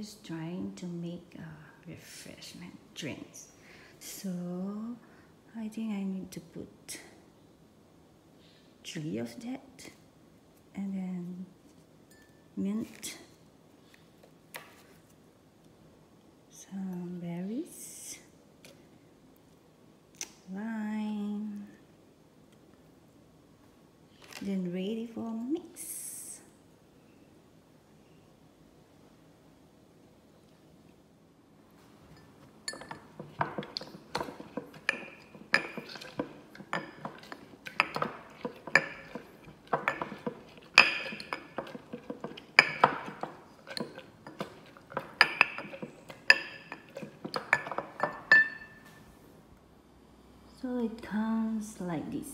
is trying to make a refreshment drinks. So I think I need to put three of that and then mint some berries lime then ready for mix so it comes like this.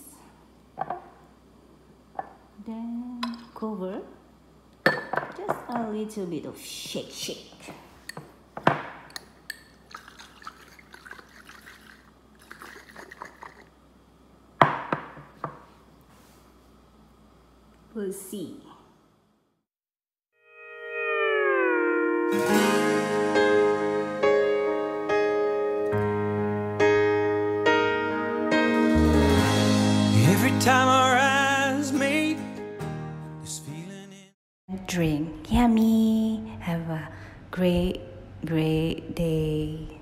Then cover. Just a little bit of shake shake. We'll see Every time our eyes meet, this feeling in drink. Yummy. Have a great great day